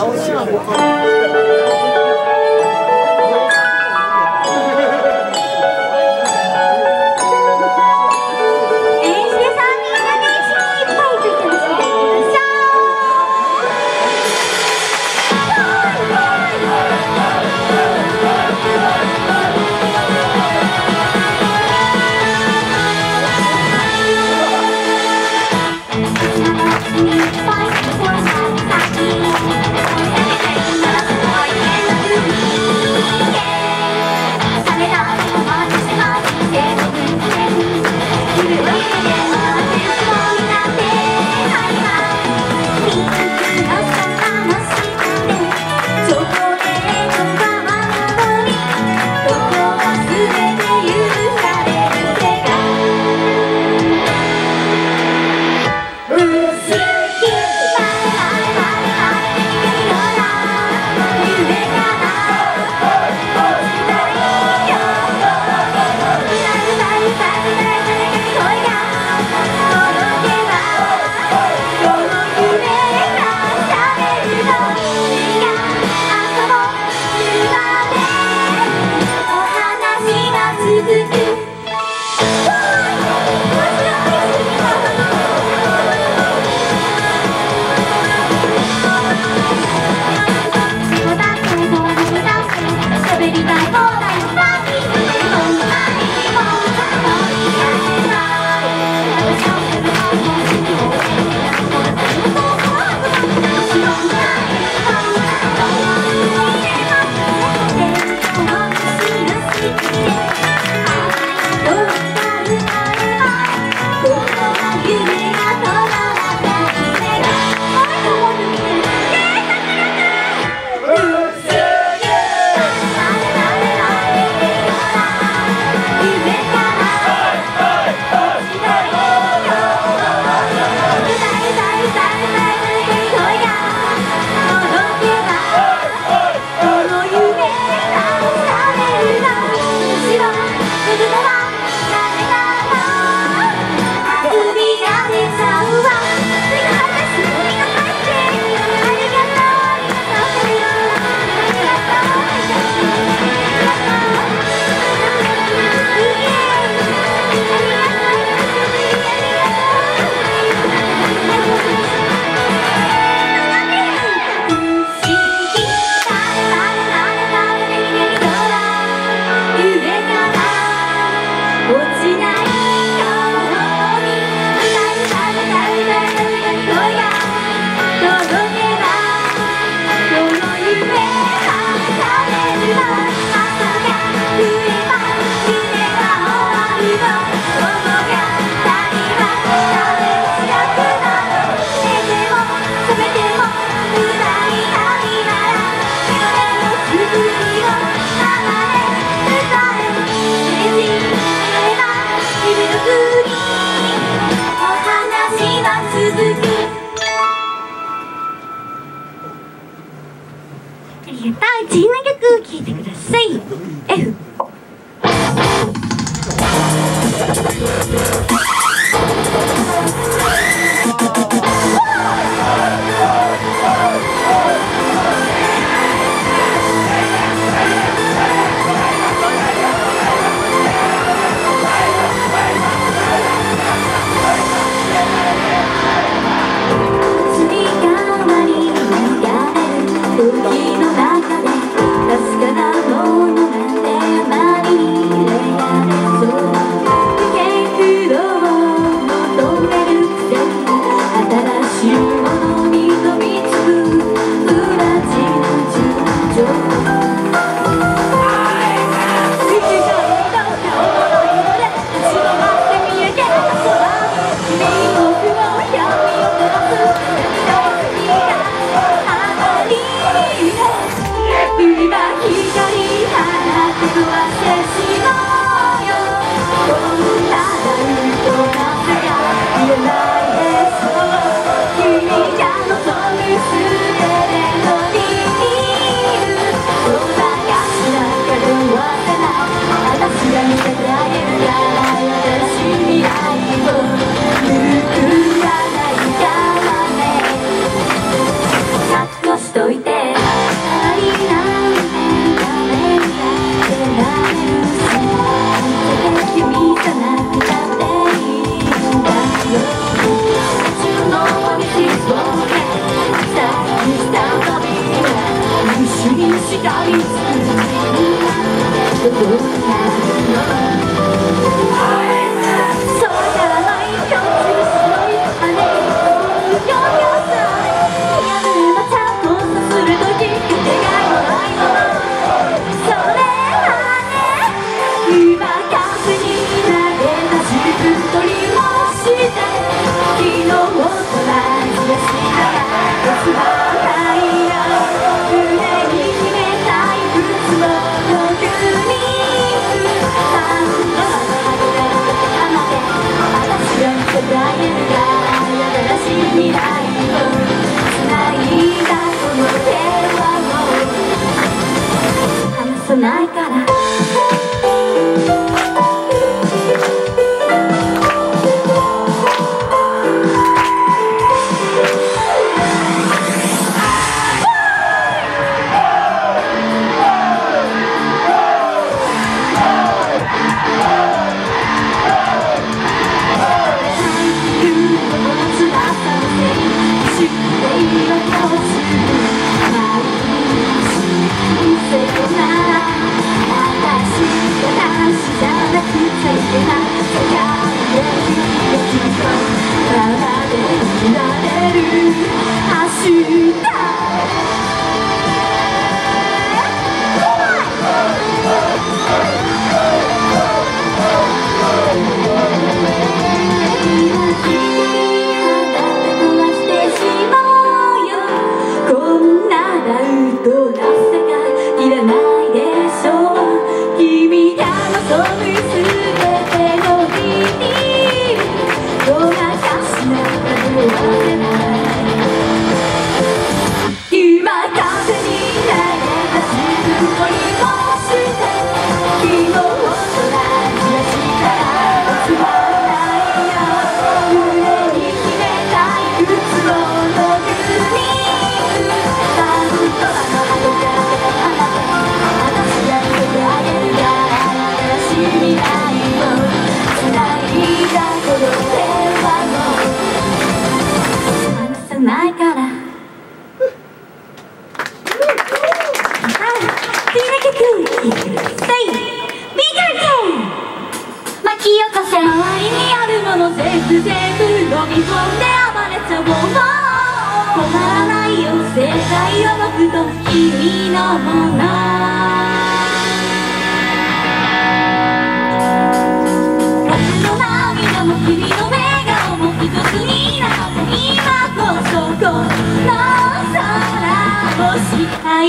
아우 씨, 한.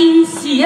惊喜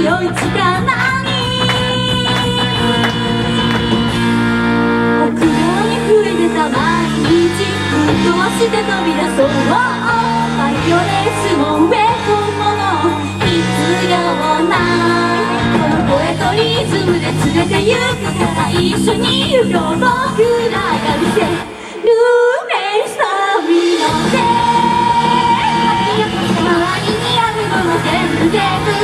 強い力に僕らに触れてた毎日ぶっ飛ばして飛び出そう。バイオレンスも上本物必要ないこの声とリズムで連れて行くから一緒に行こう僕らが見せる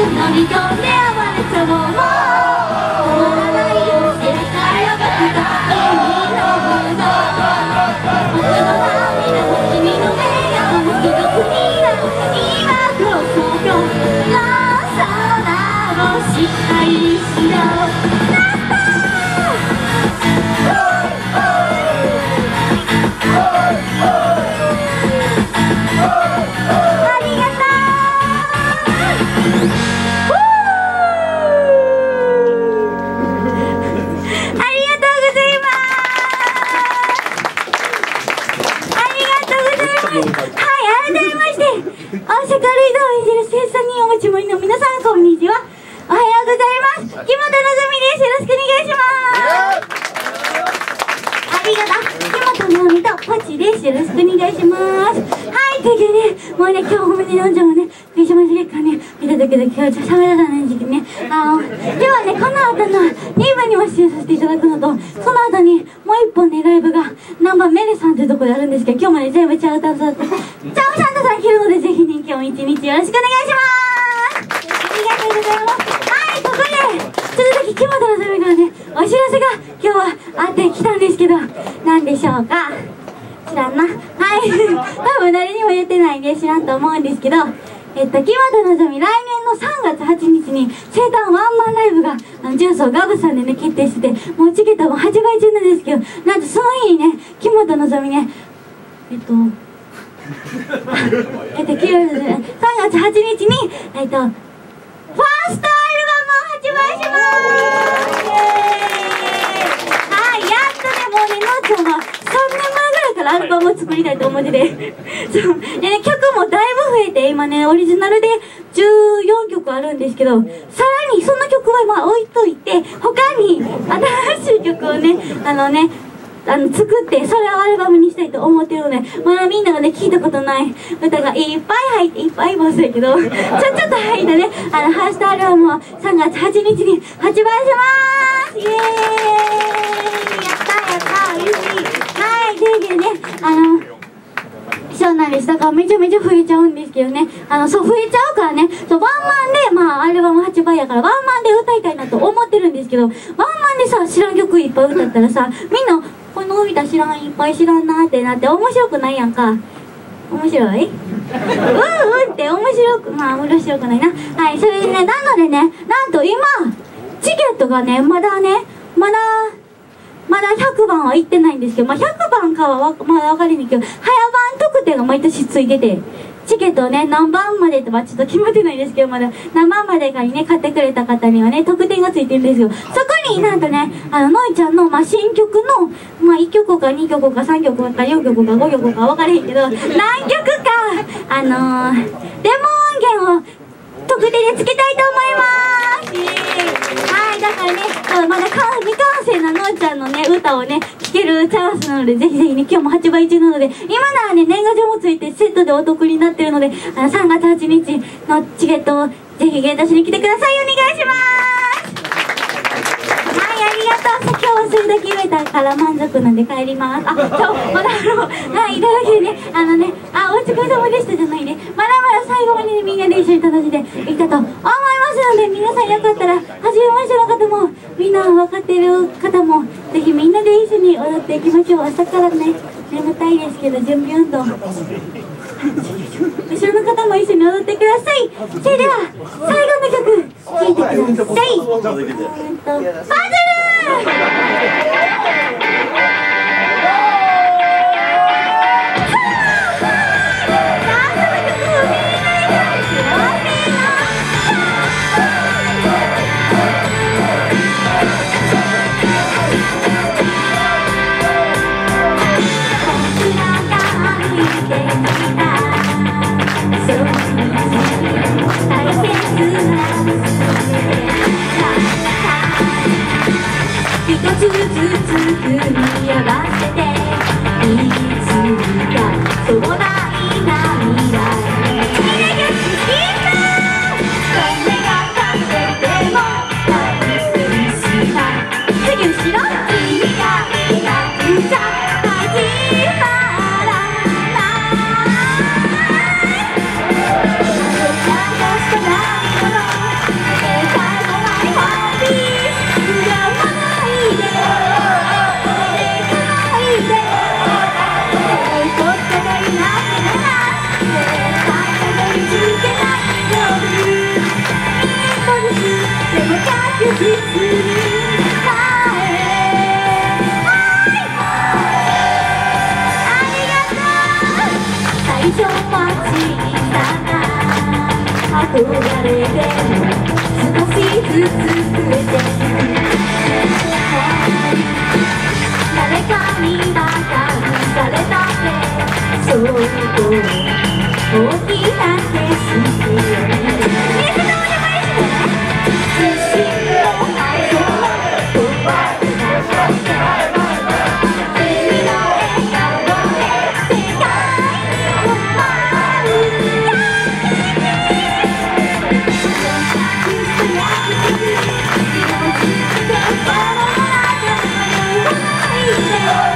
部全部飲み込んで暴れちゃおうも後の2部にも出演させていただくのとその後にもう一本ねライブがナンバーメレさんというとこであるんですけど今日もね全部チャウタンさんとチャウサンタさん着るのでぜひね今日も一日よろしくお願いします。ありがとうございます。はいここでちょっとだけ木本のぞみからねお知らせが今日はあってきたんですけど何でしょうか？知らんな。はい。多分誰にも言ってないんで知らんと思うんですけどえっと、木本のぞみ来年の3月8日に生誕ワンマンライブが重曹ガブさんでね決定しててもうチケットも発売中なんですけどなんとその日にね木本のぞみねえっとえっと、き3月8日に、えっと、ファーストアルバムを発売します。イエーイ。はい、やっとね、もうね、のっちゃんは3年前からアルバムを作りたいと思ってて、そう。でね、曲もだいぶ増えて、今ね、オリジナルで14曲あるんですけど、さらにその曲はまあ置いといて、他に新しい曲をね、あのね、あの作ってそれをアルバムにしたいと思ってるのでまだみんながね聞いたことない歌がいっぱい入っていっぱいいますけどちょちょっと入ったねあのファーストアルバムを3月8日に発売します！イエーイやったやった嬉しいはいというわけでねあのそうめちゃめちゃ増えちゃうんですけどね。あの、そう増えちゃうからね。そう、ワンマンで、まあ、アルバム発売やから、ワンマンで歌いたいなと思ってるんですけど、ワンマンでさ、知らん曲いっぱい歌ったらさ、みんな、この歌知らん、いっぱい知らんなってなって面白くないやんか。面白い？うんうんって面白く、まあ、面白くないな。はい、それでね、なのでね、なんと今、チケットがね、まだね、まだ、まだ100番は行ってないんですけど、まあ、100番かはわまだ分かりにくいけど、早番特典が毎年ついてて、チケットをね、何番までって、まあ、ちょっと決まってないですけど、まだ何番までかにね、買ってくれた方にはね、特典がついてるんですよ。そこになんとね、あの、のいちゃんの、まあ、新曲の、まあ、1曲か2曲か3曲か4曲か5曲か分からへんけど、何曲か、あのー、デモ音源を特典でつけたいと思いますい、だからね、そうまだか未完成なのーちゃんのね、歌をね、聴けるチャンスなので、ぜひぜひね、今日も発売中なので、今ならね、年賀状もついてセットでお得になってるので、あの、3月8日のチケットをぜひゲートしに来てください。お願いしますはい、ありがとう。今日はそれだけ言えたから満足なんで帰ります。あ、そう、まだあの、はい、いただけね、あのね、あ、お疲れ様でしたじゃないね。まだまだ最後まで、みんなで一緒に楽しんでいったと思いますので、皆さんよかったら、はじめましての方も、みんな分かっている方も、ぜひみんなで一緒に踊っていきましょう。朝からね、眠たいですけど、準備運動。後ろの方も一緒に踊ってください。それでは、最後の曲、聴いてください。えーっとパズル「憧れて少しずつ増えて誰かにバカにされたってそう大きな景 Thank you.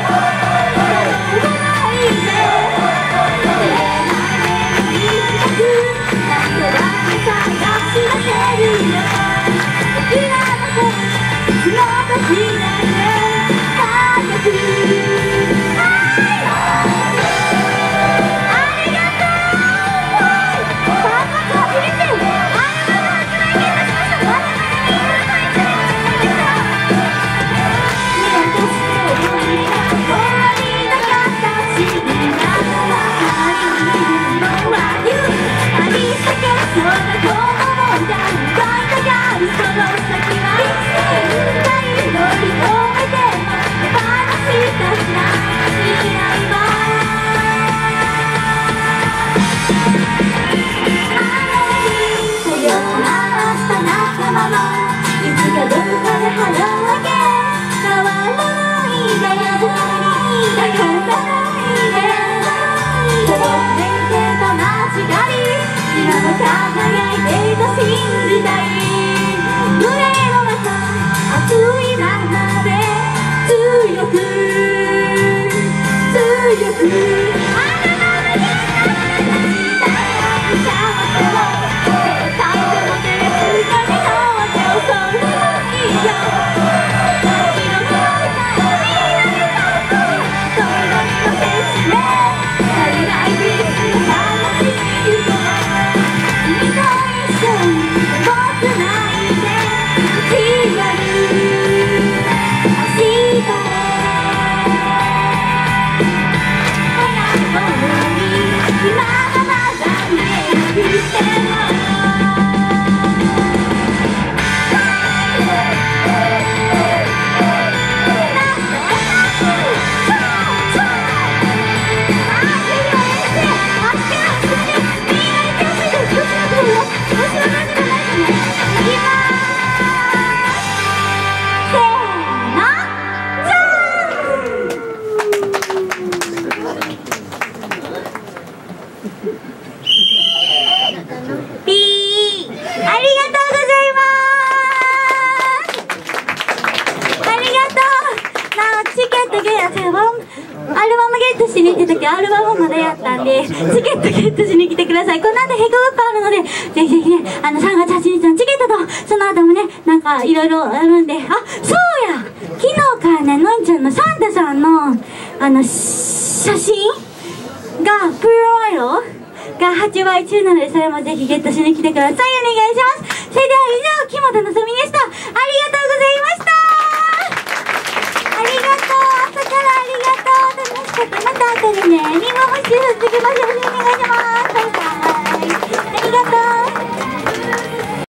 アルバムゲットしに行った時アルバムまだやったんで、チケットゲットしに来てください。この後ヘコウッパあるので、ぜひぜひね、あの、3月8日のチケットと、その後もね、なんかいろいろあるんで、あ、そうや昨日からね、のんちゃんのサンタさんの、あの、写真が、プロワイドが発売中なので、それもぜひゲットしに来てください。お願いします。それでは以上、木本のぞみでした。ありがとう楽しかった。また後でね、りんごもし続けましょう。お願いします。バイバイ。ありがとう。